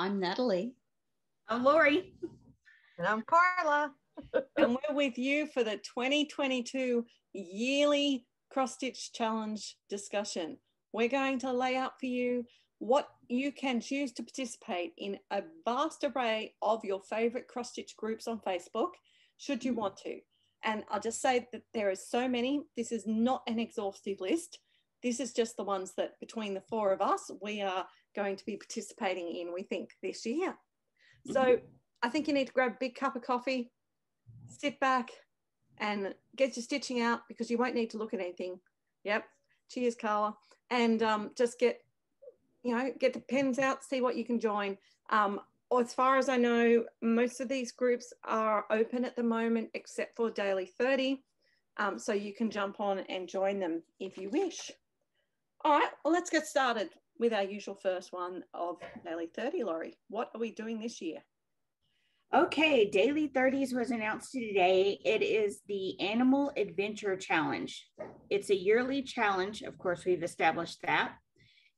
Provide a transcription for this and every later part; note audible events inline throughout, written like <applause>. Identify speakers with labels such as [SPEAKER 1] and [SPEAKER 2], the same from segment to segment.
[SPEAKER 1] I'm Natalie.
[SPEAKER 2] I'm Lori.
[SPEAKER 3] And I'm Carla. <laughs>
[SPEAKER 4] and we're with you for the 2022 yearly cross stitch challenge discussion. We're going to lay out for you what you can choose to participate in a vast array of your favorite cross stitch groups on Facebook, should you want to. And I'll just say that there are so many. This is not an exhaustive list. This is just the ones that between the four of us, we are going to be participating in, we think, this year. So mm-hmm. I think you need to grab a big cup of coffee, sit back and get your stitching out because you won't need to look at anything. Yep. Cheers, Carla. And um, just get, you know, get the pens out, see what you can join. Um, as far as I know, most of these groups are open at the moment, except for Daily 30. Um, so you can jump on and join them if you wish. All right, well, let's get started with our usual first one of Daily 30, Laurie. What are we doing this year?
[SPEAKER 2] Okay, Daily 30s was announced today. It is the Animal Adventure Challenge. It's a yearly challenge. Of course, we've established that.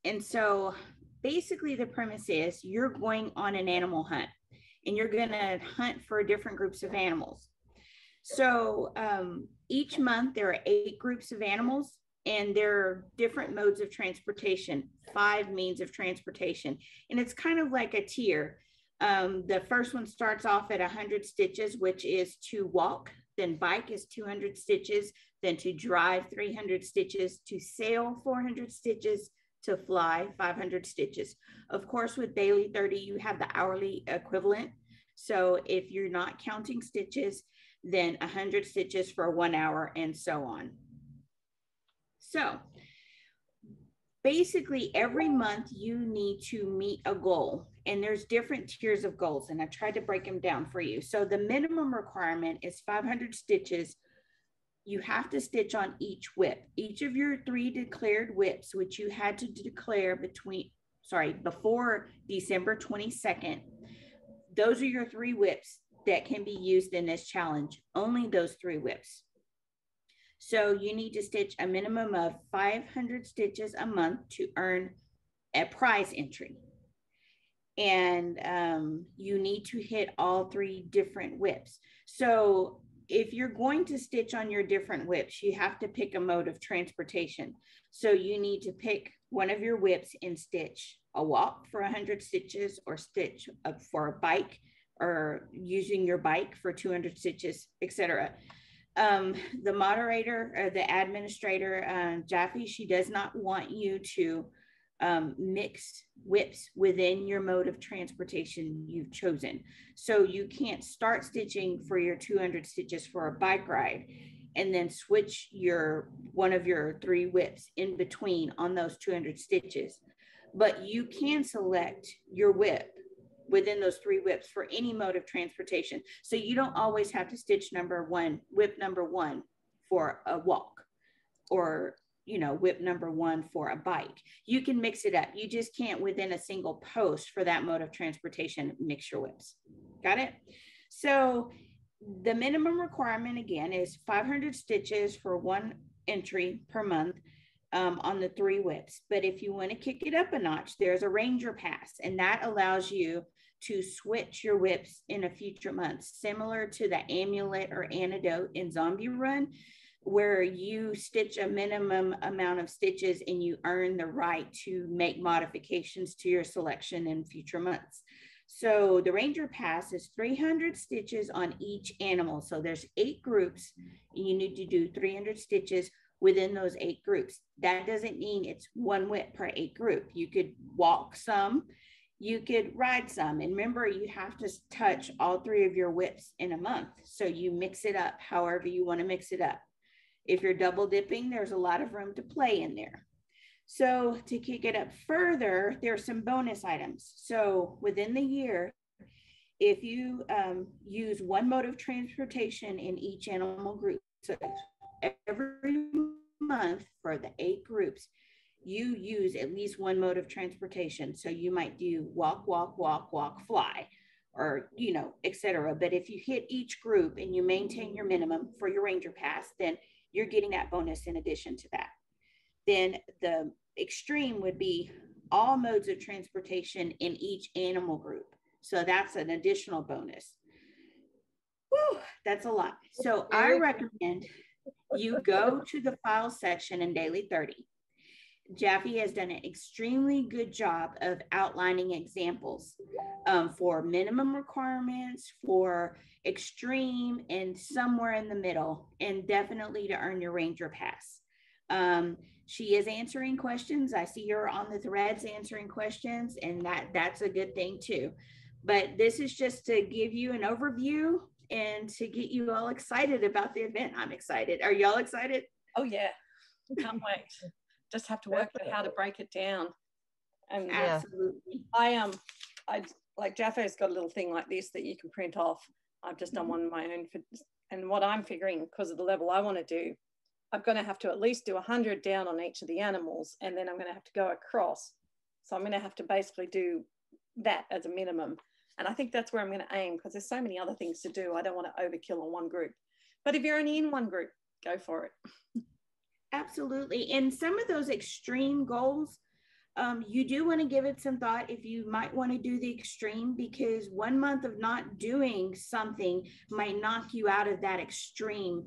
[SPEAKER 2] And so basically, the premise is you're going on an animal hunt and you're going to hunt for different groups of animals. So um, each month, there are eight groups of animals and there are different modes of transportation, five means of transportation. And it's kind of like a tier. Um, the first one starts off at 100 stitches, which is to walk, then bike is 200 stitches, then to drive 300 stitches, to sail 400 stitches, to fly 500 stitches. Of course, with daily 30, you have the hourly equivalent. So if you're not counting stitches, then 100 stitches for one hour and so on. So basically every month you need to meet a goal and there's different tiers of goals and I tried to break them down for you. So the minimum requirement is 500 stitches. You have to stitch on each whip. Each of your three declared whips, which you had to declare between, sorry, before December 22nd, those are your three whips that can be used in this challenge. Only those three whips. So you need to stitch a minimum of 500 stitches a month to earn a prize entry. And um, you need to hit all three different whips. So if you're going to stitch on your different whips, you have to pick a mode of transportation. So you need to pick one of your whips and stitch a walk for 100 stitches or stitch for a bike or using your bike for 200 stitches, etc um, the moderator or the administrator, uh, Jaffe, she does not want you to um, mix whips within your mode of transportation you've chosen. So you can't start stitching for your 200 stitches for a bike ride and then switch your one of your three whips in between on those 200 stitches. But you can select your whip within those three whips for any mode of transportation. So you don't always have to stitch number one, whip number one for a walk or you know, whip number one for a bike. You can mix it up. You just can't within a single post for that mode of transportation mix your whips. Got it? So the minimum requirement again is 500 stitches for one entry per month um, on the three whips. But if you want to kick it up a notch, there's a ranger pass, and that allows you to switch your whips in a future month, similar to the amulet or antidote in Zombie Run, where you stitch a minimum amount of stitches and you earn the right to make modifications to your selection in future months. So the Ranger Pass is 300 stitches on each animal. So there's eight groups, and you need to do 300 stitches within those eight groups. That doesn't mean it's one whip per eight group. You could walk some, you could ride some. And remember, you have to touch all three of your whips in a month. So you mix it up however you want to mix it up. If you're double dipping, there's a lot of room to play in there. So to kick it up further, there are some bonus items. So within the year, if you um, use one mode of transportation in each animal group, so every month for the eight groups, you use at least one mode of transportation. So you might do walk, walk, walk, walk, fly, or, you know, etc. But if you hit each group and you maintain your minimum for your ranger pass, then you're getting that bonus in addition to that. Then the extreme would be all modes of transportation in each animal group. So that's an additional bonus. Whew, that's a lot. So I recommend you go to the file section in Daily 30. Jaffe has done an extremely good job of outlining examples um, for minimum requirements, for extreme, and somewhere in the middle, and definitely to earn your Ranger Pass. Um, she is answering questions. I see her on the threads answering questions, and that that's a good thing too. But this is just to give you an overview and to get you all excited about the event. I'm excited. Are y'all excited?
[SPEAKER 4] Oh yeah, can't wait. Just have to work out how to break it down. And
[SPEAKER 2] absolutely,
[SPEAKER 4] I um, I like Jaffe's got a little thing like this that you can print off. I've just done mm-hmm. one of my own for, and what I'm figuring because of the level I want to do, I'm going to have to at least do 100 down on each of the animals, and then I'm going to have to go across. So I'm going to have to basically do that as a minimum. And I think that's where I'm going to aim because there's so many other things to do. I don't want to overkill on one group. But if you're only in one group, go for it. <laughs>
[SPEAKER 2] Absolutely. And some of those extreme goals, um, you do want to give it some thought if you might want to do the extreme because one month of not doing something might knock you out of that extreme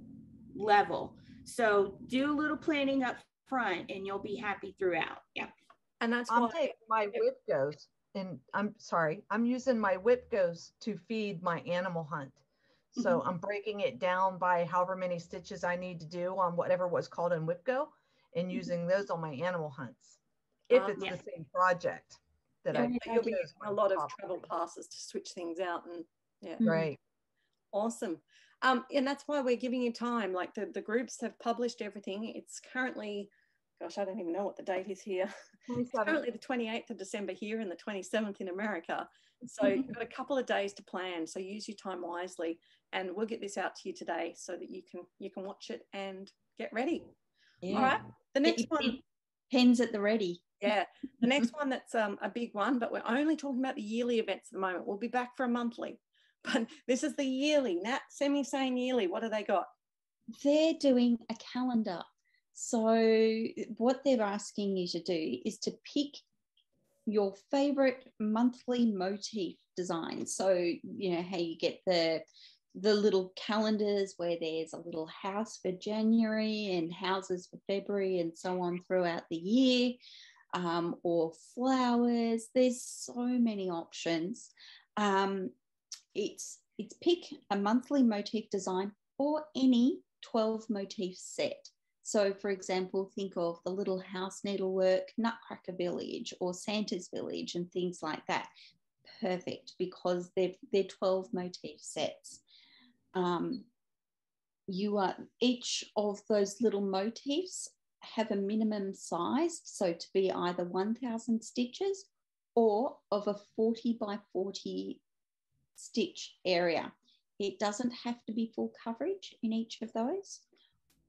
[SPEAKER 2] level. So do a little planning up front and you'll be happy throughout. Yeah.
[SPEAKER 3] And that's I'll take my whip goes and I'm sorry, I'm using my WIPGOs to feed my animal hunt. So mm-hmm. I'm breaking it down by however many stitches I need to do on whatever was called in WIPGO and mm-hmm. using those on my animal hunts. If um, it's yeah. the same project that yeah,
[SPEAKER 4] I you'll be using a lot of travel passes to switch things out and yeah.
[SPEAKER 3] Right.
[SPEAKER 4] Awesome. Um, and that's why we're giving you time. Like the, the groups have published everything. It's currently, gosh, I don't even know what the date is here. <laughs> It's currently the 28th of December here and the 27th in America. So you've got a couple of days to plan. So use your time wisely and we'll get this out to you today so that you can you can watch it and get ready. Yeah. All right. The next one
[SPEAKER 1] pens at the ready.
[SPEAKER 4] Yeah. The next <laughs> one that's um, a big one, but we're only talking about the yearly events at the moment. We'll be back for a monthly. <laughs> But this is the yearly. Nat semi sane yearly. What do they got?
[SPEAKER 1] They're doing a calendar. So what they're asking you to do is to pick your favorite monthly motif design. So, you know, how you get the the little calendars where there's a little house for January and houses for February and so on throughout the year, um, or flowers. There's so many options. Um, it's it's pick a monthly motif design or any 12 motif set. So, for example, think of the little house needlework, Nutcracker Village, or Santa's Village, and things like that. Perfect because they're, they're 12 motif sets um, you are each of those little motifs have a minimum size, so to be either 1000 stitches or of a 40 by 40 stitch area. It doesn't have to be full coverage in each of those.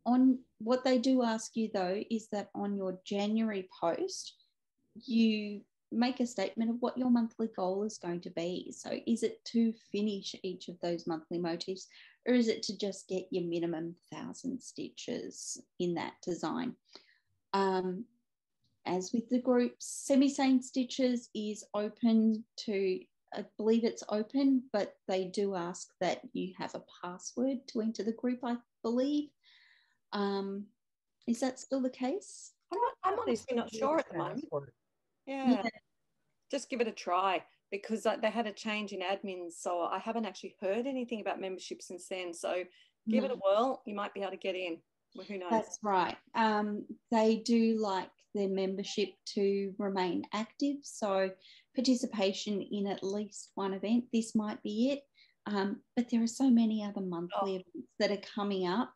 [SPEAKER 1] On what they do ask you though is that on your January post, you make a statement of what your monthly goal is going to be. So, is it to finish each of those monthly motifs, or is it to just get your minimum thousand stitches in that design? Um, as with the groups, semi sane stitches is open to, I believe it's open, but they do ask that you have a password to enter the group, I believe. Um, is that still the case?
[SPEAKER 4] I'm, not, I'm honestly not sure at the moment. Yeah. yeah. Just give it a try because they had a change in admins. So I haven't actually heard anything about membership since then. So give no. it a whirl. You might be able to get in. Well, who knows?
[SPEAKER 1] That's right. Um, they do like their membership to remain active. So participation in at least one event, this might be it. Um, but there are so many other monthly oh. events that are coming up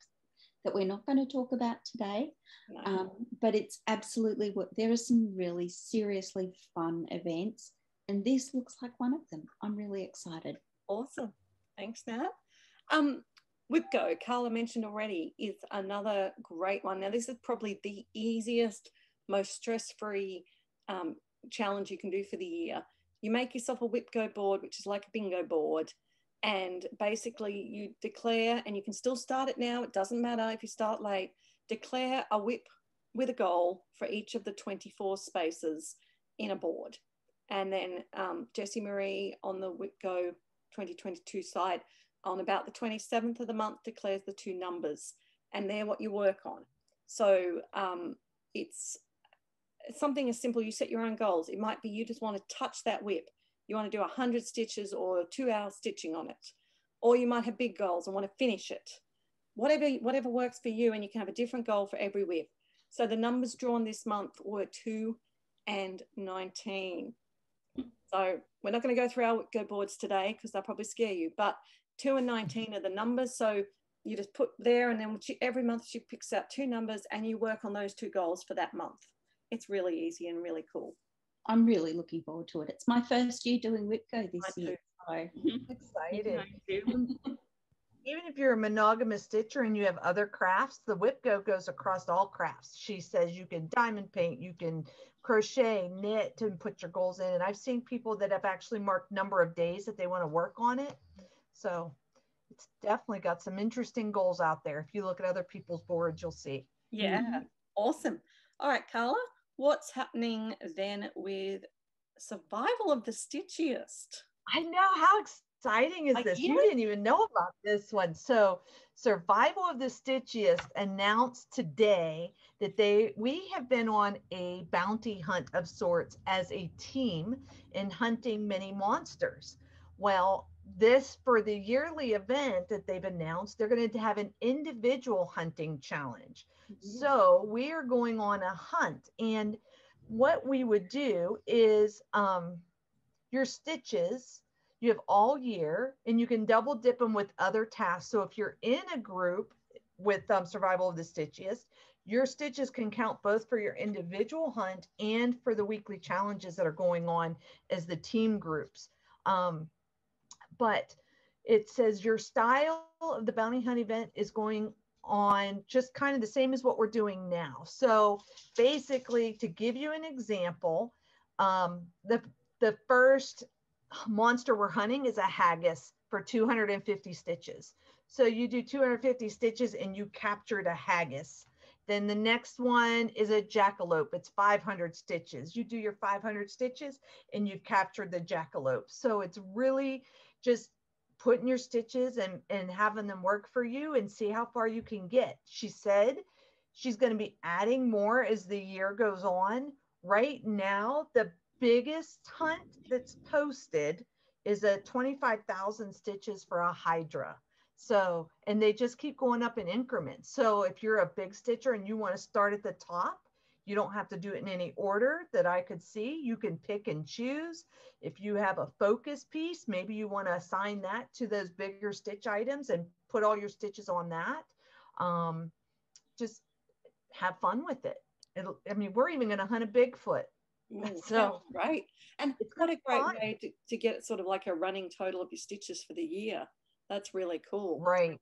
[SPEAKER 1] that we're not going to talk about today. No. Um, but it's absolutely what there are some really seriously fun events, and this looks like one of them. I'm really excited.
[SPEAKER 4] Awesome. Thanks, Nat. Um, WIPGO, Carla mentioned already, is another great one. Now, this is probably the easiest, most stress free um, challenge you can do for the year. You make yourself a WIPGO board, which is like a bingo board and basically you declare and you can still start it now it doesn't matter if you start late declare a whip with a goal for each of the 24 spaces in a board. And then um, Jessie Marie on the WIPGO 2022 site on about the 27th of the month declares the two numbers and they're what you work on. So um, it's something as simple, you set your own goals. It might be you just want to touch that whip. You want to do 100 stitches or two hours stitching on it. Or you might have big goals and want to finish it. Whatever, whatever works for you and you can have a different goal for every whip. So the numbers drawn this month were two and 19. So we're not going to go through our go boards today because they'll probably scare you, but two and 19 are the numbers. So you just put there and then every month she picks out two numbers and you work on those two goals for that month. It's really easy and really cool.
[SPEAKER 1] I'm really looking forward to it. It's my first year doing WIPGO this
[SPEAKER 4] I
[SPEAKER 1] year. So <laughs>
[SPEAKER 3] Excited. <laughs> Even if you're a monogamous stitcher and you have other crafts, the WIPGO goes across all crafts. She says you can diamond paint, you can crochet, knit, and put your goals in. And I've seen people that have actually marked number of days that they want to work on it. So it's definitely got some interesting goals out there. If you look at other people's boards, you'll see.
[SPEAKER 4] Yeah,
[SPEAKER 1] Mhm.
[SPEAKER 4] awesome. All right, Carla, what's happening then with survival of the stitchiest?
[SPEAKER 3] I know how exciting is this? You didn't even know about this one. So, Survival of the Stitchiest announced today that they we have been on a bounty hunt of sorts as a team in hunting many monsters. Well, this for the yearly event that they've announced, they're going to have an individual hunting challenge. So we are going on a hunt. And what we would do is um, your stitches, you have all year, and you can double dip them with other tasks. So if you're in a group with um, Survival of the Stitchiest, your stitches can count both for your individual hunt and for the weekly challenges that are going on as the team groups. Um, but it says your style of the bounty hunt event is going on just kind of the same as what we're doing now. So basically, to give you an example, um, the the first monster we're hunting is a haggis for 250 stitches. So you do 250 stitches and you captured a haggis. Then the next one is a jackalope. It's 500 stitches. You do your 500 stitches and you've captured the jackalope. So it's really just putting your stitches and, and having them work for you and see how far you can get. She said she's going to be adding more as the year goes on. Right now, the biggest hunt that's posted is a 25,000 stitches for a Hydra. So, and they just keep going up in increments. So if you're a big stitcher and you want to start at the top, you don't have to do it in any order that I could see. You can pick and choose. If you have a focus piece, maybe you want to assign that to those bigger stitch items and put all your stitches on that. Um, just have fun with it. It'll, I mean, we're even going to hunt a Bigfoot.
[SPEAKER 4] Ooh,
[SPEAKER 3] So-
[SPEAKER 4] great. And
[SPEAKER 3] It's
[SPEAKER 4] what a great
[SPEAKER 3] fun.
[SPEAKER 4] way to, to get sort of like a running total of your stitches for the year. That's really cool.
[SPEAKER 3] Right.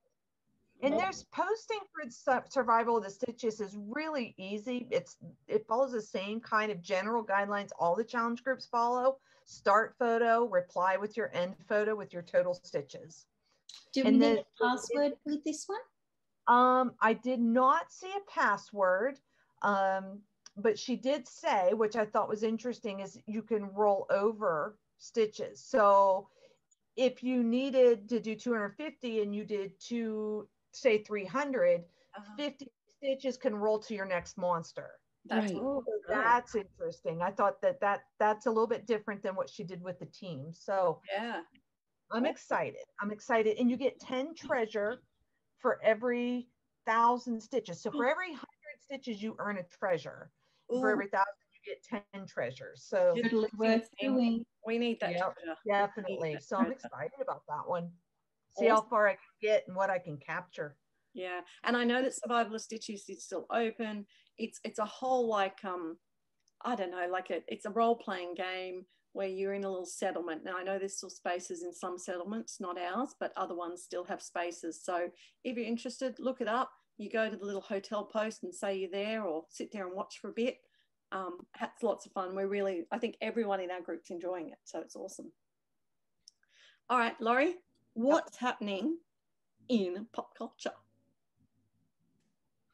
[SPEAKER 3] And there's posting for survival of the stitches is really easy. It's it follows the same kind of general guidelines all the challenge groups follow. Start photo, reply with your end photo with your total stitches.
[SPEAKER 1] do we
[SPEAKER 3] And
[SPEAKER 1] need a password with this one?
[SPEAKER 3] Um, I did not see a password, um, but she did say, which I thought was interesting, is you can roll over stitches. So if you needed to do 250 and you did two, say 300,
[SPEAKER 4] Uh-huh.
[SPEAKER 3] 50 stitches can roll to your next monster.
[SPEAKER 4] That's
[SPEAKER 1] Right.
[SPEAKER 4] cool.
[SPEAKER 3] That's interesting. I thought that that that's a little bit different than what she did with the team. So
[SPEAKER 4] Yeah.
[SPEAKER 3] I'm excited. I'm excited. And you get 10 treasure for every thousand stitches. So for every hundred stitches, you earn a treasure. And For every thousand, you get 10 treasures. So
[SPEAKER 1] worth doing.
[SPEAKER 4] we need that.
[SPEAKER 3] Yep.
[SPEAKER 4] treasure.
[SPEAKER 3] definitely.
[SPEAKER 4] that
[SPEAKER 3] So I'm excited about that one. See how far I can get and what I can capture.
[SPEAKER 4] Yeah, and I know that survivalist of Stitches is still open. It's it's a whole like um, I don't know, like a it's a role playing game where you're in a little settlement. Now I know there's still spaces in some settlements, not ours, but other ones still have spaces. So if you're interested, look it up. You go to the little hotel post and say you're there, or sit there and watch for a bit. Um, it's lots of fun. We're really, I think everyone in our group's enjoying it, so it's awesome. All right, Laurie, what's happening in pop culture?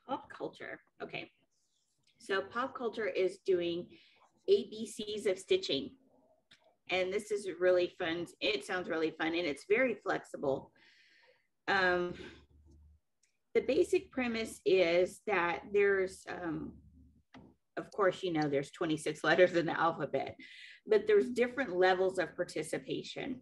[SPEAKER 2] pop culture. Okay. So pop culture is doing ABCs of stitching. And this is really fun. It sounds really fun and it's very flexible. Um, the basic premise is that there's, um, of course, you know, there's 26 letters in the alphabet, but there's different levels of participation.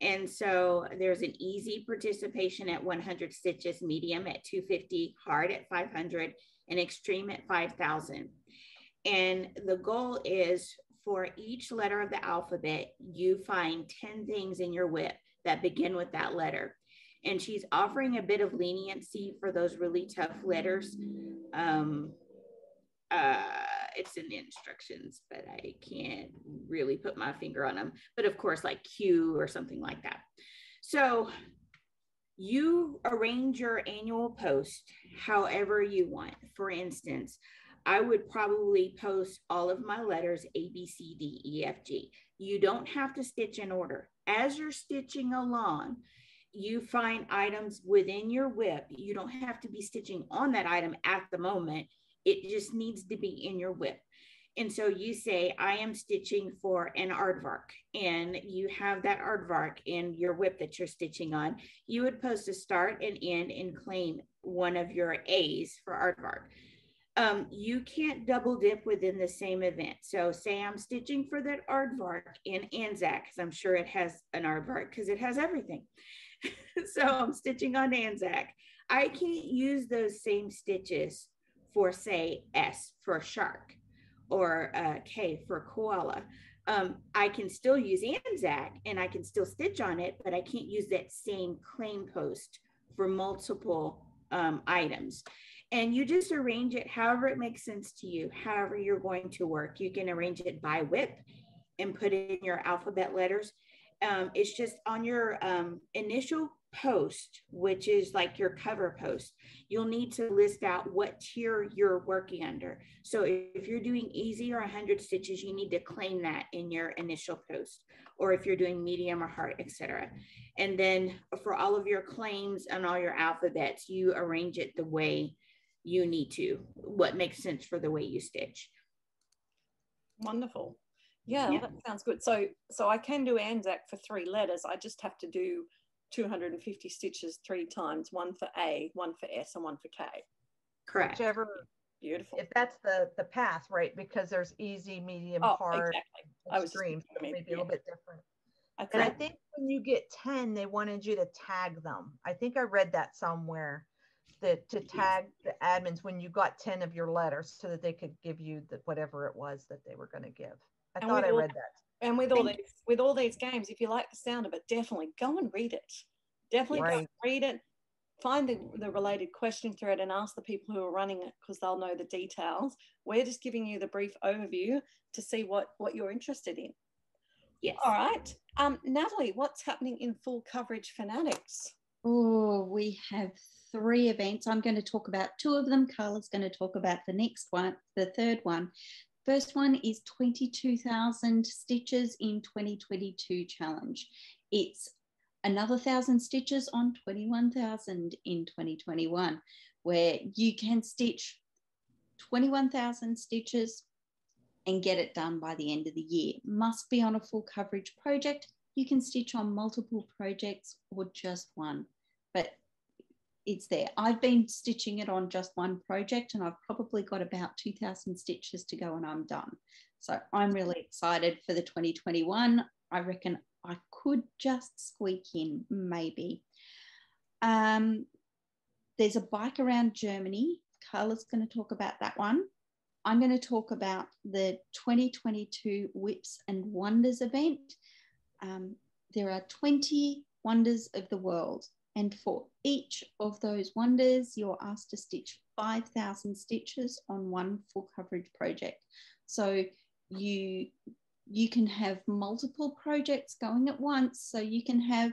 [SPEAKER 2] And so there's an easy participation at 100 stitches, medium at 250, hard at 500, and extreme at 5,000. And the goal is for each letter of the alphabet, you find 10 things in your whip that begin with that letter. And she's offering a bit of leniency for those really tough letters. Um, uh, it's in the instructions, but I can't really put my finger on them. But of course, like Q or something like that. So you arrange your annual post however you want. For instance, I would probably post all of my letters A, B, C, D, E, F, G. You don't have to stitch in order. As you're stitching along, you find items within your whip. You don't have to be stitching on that item at the moment. It just needs to be in your whip. And so you say, I am stitching for an aardvark, and you have that aardvark in your whip that you're stitching on. You would post a start and end and claim one of your A's for aardvark. Um, you can't double dip within the same event. So say I'm stitching for that aardvark in Anzac, because I'm sure it has an aardvark because it has everything. <laughs> so I'm stitching on Anzac. I can't use those same stitches for say S for shark or uh, K for koala. Um, I can still use Anzac and I can still stitch on it, but I can't use that same claim post for multiple um, items. And you just arrange it however it makes sense to you, however you're going to work. You can arrange it by WIP and put in your alphabet letters. Um, it's just on your um, initial post, which is like your cover post, you'll need to list out what tier you're working under. So if you're doing easy or 100 stitches, you need to claim that in your initial post. Or if you're doing medium or hard, etc. And then for all of your claims and all your alphabets, you arrange it the way you need to, what makes sense for the way you stitch.
[SPEAKER 4] Wonderful. Yeah, yeah, that sounds good. So so I can do Anzac for three letters. I just have to do 250 stitches three times, one for A, one for S, and one for K.
[SPEAKER 2] Correct.
[SPEAKER 3] Whichever.
[SPEAKER 4] Beautiful.
[SPEAKER 3] If that's the the path, right? Because there's easy, medium,
[SPEAKER 4] oh,
[SPEAKER 3] hard,
[SPEAKER 4] exactly.
[SPEAKER 3] extreme. So maybe yeah. a little bit different.
[SPEAKER 4] That's
[SPEAKER 3] and. I think when you get 10, they wanted you to tag them. I think I read that somewhere that to tag the admins when you got 10 of your letters so that they could give you the, whatever it was that they were going to give. I and thought I read that.
[SPEAKER 4] And with all these with all these games, if you like the sound of it, definitely go and read it. Definitely right. read it. Find the, the related question thread and ask the people who are running it because they'll know the details. We're just giving you the brief overview to see what what you're interested in.
[SPEAKER 2] Yes.
[SPEAKER 4] All right. Um, Natalie, what's happening in full coverage fanatics?
[SPEAKER 1] Oh, we have three events. I'm going to talk about two of them. Carla's going to talk about the next one, the third one. First one is 22,000 stitches in 2022 challenge. It's another thousand stitches on 21,000 in 2021, where you can stitch 21,000 stitches and get it done by the end of the year. Must be on a full coverage project. You can stitch on multiple projects or just one, it's there. I've been stitching it on just one project and I've probably got about 2,000 stitches to go and I'm done. So I'm really excited for the 2021. I reckon I could just squeak in, maybe. Um, there's a bike around Germany. Carla's going to talk about that one. I'm going to talk about the 2022 Whips and Wonders event. Um, there are 20 wonders of the world, and for each of those wonders, you're asked to stitch 5,000 stitches on one full coverage project. So you you can have multiple projects going at once. So you can have,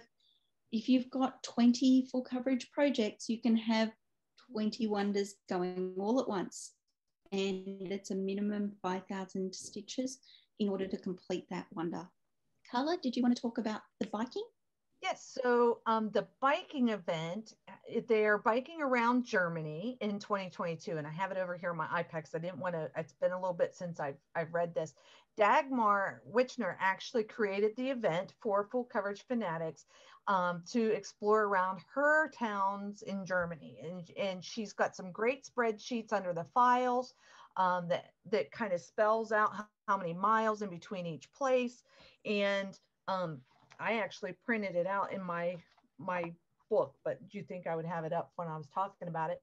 [SPEAKER 1] if you've got 20 full coverage projects, you can have 20 wonders going all at once. And it's a minimum 5,000 stitches in order to complete that wonder. Carla, did you want to talk about the biking?
[SPEAKER 3] Yes, so um, the biking event, eh, they're biking around Germany in 2022, and I have it over here on my iPad because I didn't want to. It's been a little bit since I've I've read this. Dagmar Witchner actually created the event for Full Coverage Fanatics um, to explore around her towns in Germany, and and she's got some great spreadsheets under the files um, that that kind of spells out how, how many miles in between each place, and um, I actually printed it out in my my book, but do you think I would have it up when I was talking about it?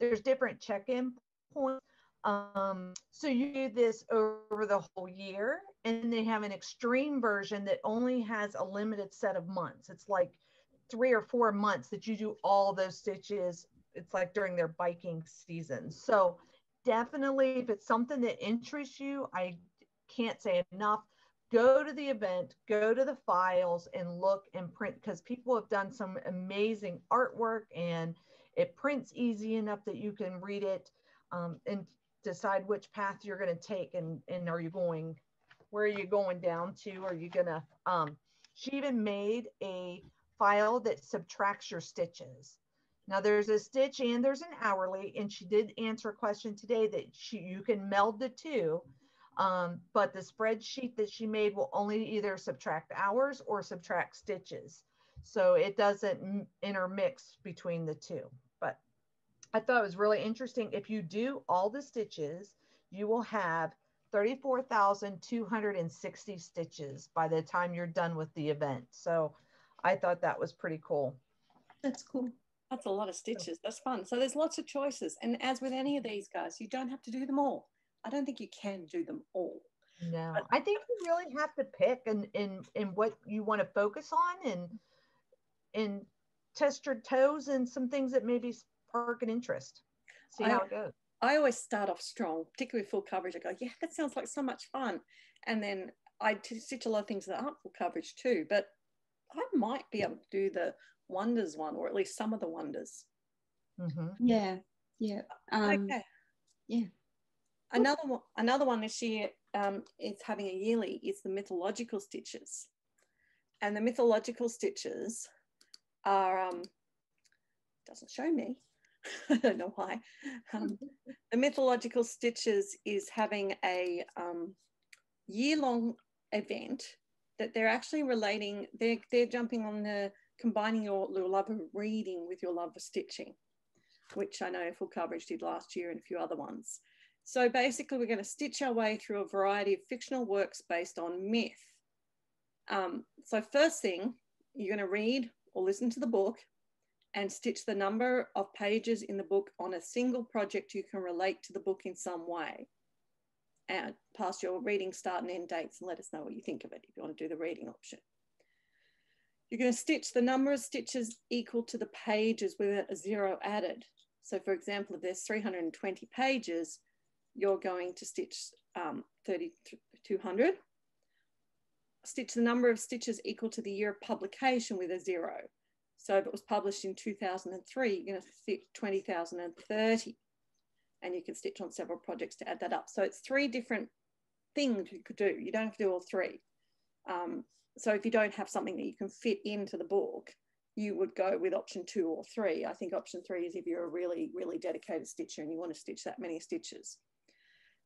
[SPEAKER 3] There's different check-in points. Um, so you do this over the whole year, and they have an extreme version that only has a limited set of months. It's like three or four months that you do all those stitches. It's like during their biking season. So definitely, if it's something that interests you, I can't say enough go to the event, go to the files and look and print because people have done some amazing artwork and it prints easy enough that you can read it um, and decide which path you're going to take and, and are you going, where are you going down to? Are you going to, um, she even made a file that subtracts your stitches. Now there's a stitch and there's an hourly, and she did answer a question today that she, you can meld the two um, but the spreadsheet that she made will only either subtract hours or subtract stitches. So it doesn't intermix between the two. But I thought it was really interesting. If you do all the stitches, you will have 34,260 stitches by the time you're done with the event. So I thought that was pretty cool.
[SPEAKER 1] That's cool.
[SPEAKER 4] That's a lot of stitches. That's fun. So there's lots of choices. And as with any of these guys, you don't have to do them all. I don't think you can do them all.
[SPEAKER 3] No, but, I think you really have to pick and in in what you want to focus on and and test your toes and some things that maybe spark an interest. See how I, it goes.
[SPEAKER 4] I always start off strong, particularly full coverage. I go, yeah, that sounds like so much fun, and then I stitch a lot of things that aren't full coverage too. But I might be able to do the wonders one, or at least some of the wonders.
[SPEAKER 1] Mm-hmm. Yeah, yeah, um, okay. yeah.
[SPEAKER 4] Another one, another one this year um, is having a yearly is the mythological stitches, and the mythological stitches are um, doesn't show me. <laughs> I don't know why. Um, the mythological stitches is having a um, year-long event that they're actually relating. They're they're jumping on the combining your, your love of reading with your love of stitching, which I know full coverage did last year and a few other ones. So basically, we're going to stitch our way through a variety of fictional works based on myth. Um, so, first thing, you're going to read or listen to the book and stitch the number of pages in the book on a single project you can relate to the book in some way. And pass your reading start and end dates and let us know what you think of it if you want to do the reading option. You're going to stitch the number of stitches equal to the pages with a zero added. So for example, if there's 320 pages, you're going to stitch um, 3200. Stitch the number of stitches equal to the year of publication with a zero. So if it was published in 2003, you're going to stitch 20,030. And you can stitch on several projects to add that up. So it's three different things you could do. You don't have to do all three. Um, so if you don't have something that you can fit into the book, you would go with option two or three. I think option three is if you're a really, really dedicated stitcher and you want to stitch that many stitches.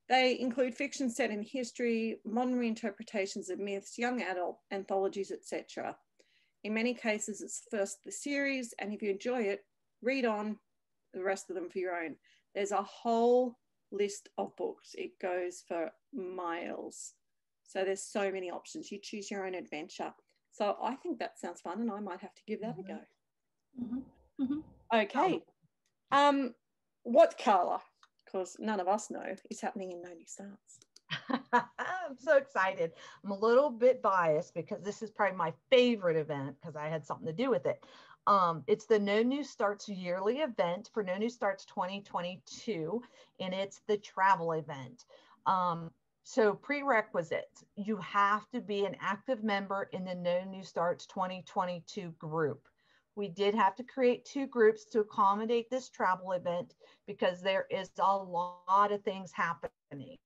[SPEAKER 4] They include fiction set in history, modern reinterpretations of myths, young adult anthologies, etc. In many cases, it's first the series, and if you enjoy it, read on the rest of them for your own. There's a whole list of books. It goes for miles. So there's so many options. You choose your own adventure. So I think that sounds fun, and I might have to give that mm-hmm. a go. Mm-hmm. Mm-hmm. Okay. Um, what color? Because none of us know is happening in No New Starts. <laughs>
[SPEAKER 3] I'm so excited. I'm a little bit biased because this is probably my favorite event because I had something to do with it. Um, it's the No New Starts yearly event for No New Starts 2022, and it's the travel event. Um, so, prerequisites you have to be an active member in the No New Starts 2022 group. We did have to create two groups to accommodate this travel event because there is a lot of things happening.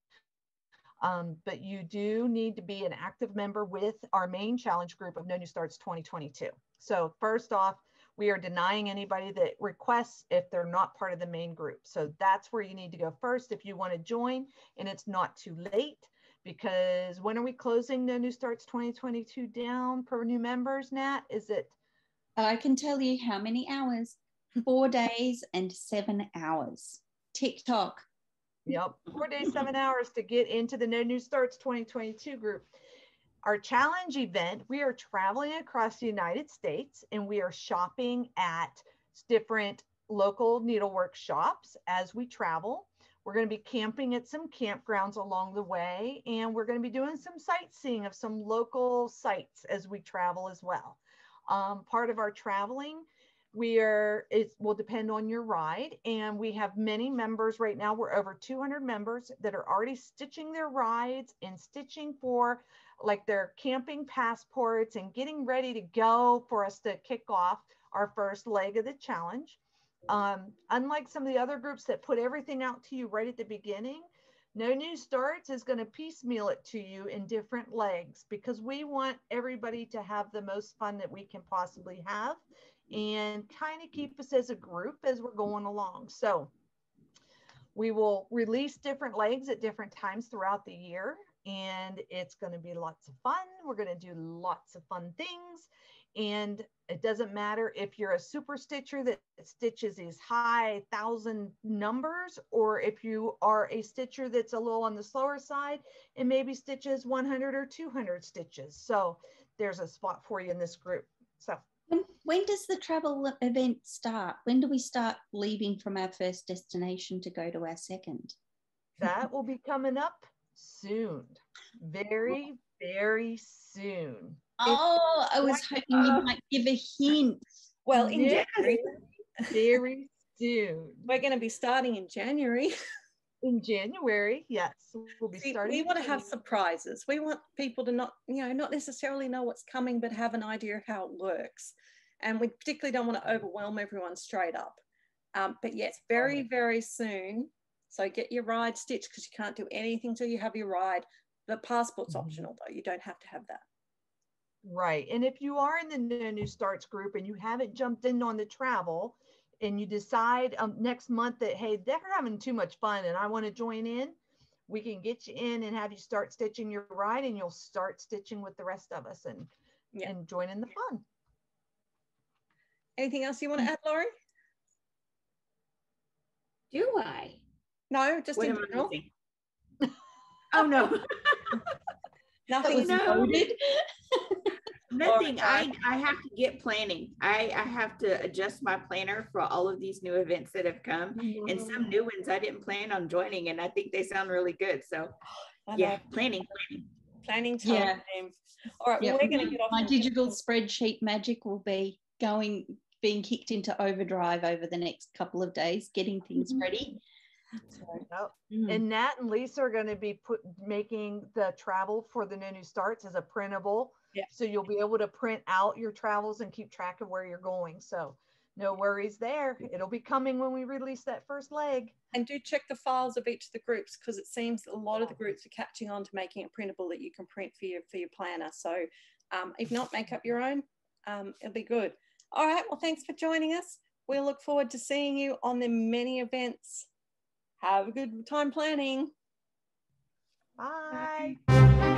[SPEAKER 3] Um, but you do need to be an active member with our main challenge group of No New Starts 2022. So first off, we are denying anybody that requests if they're not part of the main group. So that's where you need to go first if you want to join and it's not too late because when are we closing No New Starts 2022 down per new members, Nat? Is it?
[SPEAKER 1] I can tell you how many hours, four days and seven hours. TikTok.
[SPEAKER 3] Yep, four days, seven hours to get into the No New Starts 2022 group our challenge event, we are traveling across the United States and we are shopping at different local needlework shops as we travel. We're going to be camping at some campgrounds along the way, and we're going to be doing some sightseeing of some local sites as we travel as well. Um, part of our traveling, we are it will depend on your ride and we have many members right now we're over 200 members that are already stitching their rides and stitching for like their camping passports and getting ready to go for us to kick off our first leg of the challenge. Um, unlike some of the other groups that put everything out to you right at the beginning, No New Starts is going to piecemeal it to you in different legs because we want everybody to have the most fun that we can possibly have and kind of keep us as a group as we're going along. So we will release different legs at different times throughout the year and it's going to be lots of fun. We're going to do lots of fun things. And it doesn't matter if you're a super stitcher that stitches these high thousand numbers, or if you are a stitcher that's a little on the slower side and maybe stitches 100 or 200 stitches. So there's a spot for you in this group. So
[SPEAKER 1] when, when does the travel event start? When do we start leaving from our first destination to go to our second?
[SPEAKER 3] That will be coming up soon. Very, very soon.
[SPEAKER 1] Oh, I was hoping you might give a hint.
[SPEAKER 4] Well, in January.
[SPEAKER 3] Very soon.
[SPEAKER 4] We're going to be starting in January. <laughs>
[SPEAKER 3] In January, yes, we'll be
[SPEAKER 4] See,
[SPEAKER 3] starting.
[SPEAKER 4] we want to have surprises. We want people to not, you know, not necessarily know what's coming, but have an idea of how it works. And we particularly don't want to overwhelm everyone straight up. Um, but yes, very, very soon so get your ride stitched because you can't do anything till you have your ride. The passport's mm-hmm. optional though. You don't have to have that.
[SPEAKER 3] Right. And if you are in the No New Starts group and you haven't jumped in on the travel and you decide um, next month that, hey, they're having too much fun and I want to join in, we can get you in and have you start stitching your ride and you'll start stitching with the rest of us and, yeah. and join in the fun.
[SPEAKER 4] Anything else you want to add, Laurie?
[SPEAKER 2] Do I?
[SPEAKER 4] No, just what in general. <laughs>
[SPEAKER 2] oh no. <laughs>
[SPEAKER 4] Nothing
[SPEAKER 2] no. <laughs> Nothing. I, I have to get planning. I, I have to adjust my planner for all of these new events that have come mm-hmm. and some new ones I didn't plan on joining and I think they sound really good. So <gasps> yeah, planning, planning.
[SPEAKER 4] Planning time. Yeah. All right, yep. we're gonna get off.
[SPEAKER 1] My digital spreadsheet magic will be going being kicked into overdrive over the next couple of days, getting things mm-hmm. ready.
[SPEAKER 3] Yep. Mm. And Nat and Lisa are going to be put making the travel for the No New Starts as a printable. Yeah. So you'll be able to print out your travels and keep track of where you're going. So no worries there. It'll be coming when we release that first leg.
[SPEAKER 4] And do check the files of each of the groups because it seems a lot of the groups are catching on to making it printable that you can print for your for your planner. So um, if not, make up your own. Um, it'll be good. All right. Well, thanks for joining us. We look forward to seeing you on the many events have a good time planning.
[SPEAKER 3] Bye. Bye.